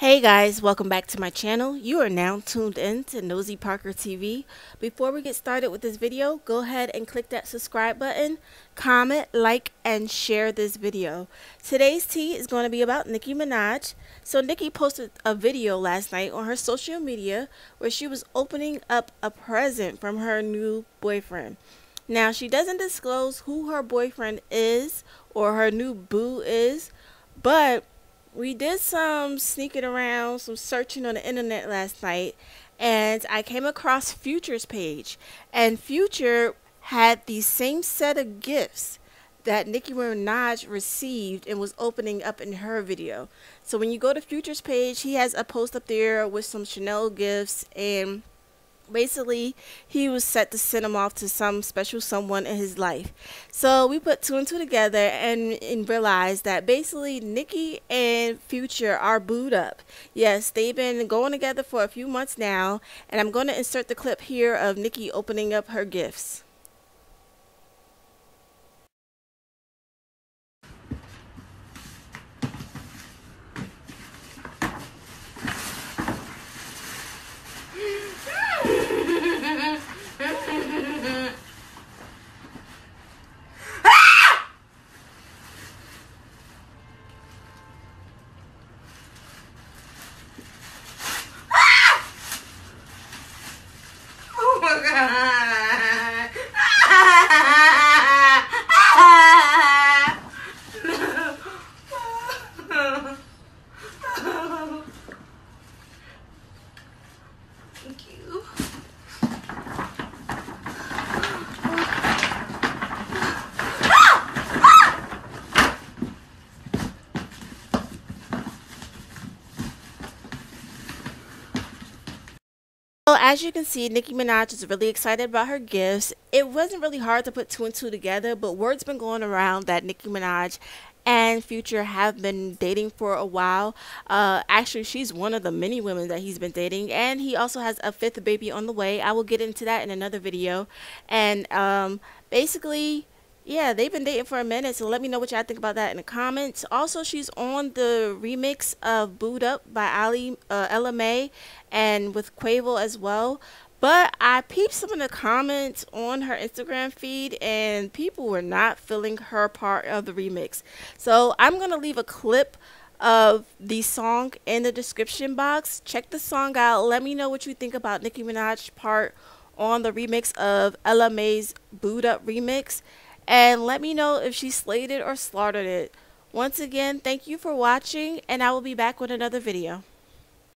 Hey guys, welcome back to my channel. You are now tuned in to Nosy Parker TV. Before we get started with this video, go ahead and click that subscribe button, comment, like, and share this video. Today's tea is going to be about Nicki Minaj. So Nicki posted a video last night on her social media where she was opening up a present from her new boyfriend. Now, she doesn't disclose who her boyfriend is or her new boo is, but we did some sneaking around, some searching on the internet last night, and I came across Future's page. And Future had the same set of gifts that Nicki Minaj received and was opening up in her video. So when you go to Future's page, he has a post up there with some Chanel gifts and basically he was set to send him off to some special someone in his life. So we put two and two together and, and realized that basically Nicki and Future are booed up. Yes they've been going together for a few months now and i'm going to insert the clip here of Nicki opening up her gifts Thank you. Well, as you can see, Nicki Minaj is really excited about her gifts. It wasn't really hard to put two and two together, but word's been going around that Nicki Minaj and Future have been dating for a while. Uh, actually, she's one of the many women that he's been dating, and he also has a fifth baby on the way. I will get into that in another video. And um, basically, yeah, they've been dating for a minute, so let me know what y'all think about that in the comments. Also, she's on the remix of Boo'd Up by Ali uh, Ella Mai and with Quavo as well. But I peeped some of the comments on her Instagram feed, and people were not feeling her part of the remix. So I'm going to leave a clip of the song in the description box. Check the song out. Let me know what you think about Nicki Minaj's part on the remix of Ella Mai's Boo'd Up remix and let me know if she slayed it or slaughtered it. Once again, thank you for watching, and I will be back with another video.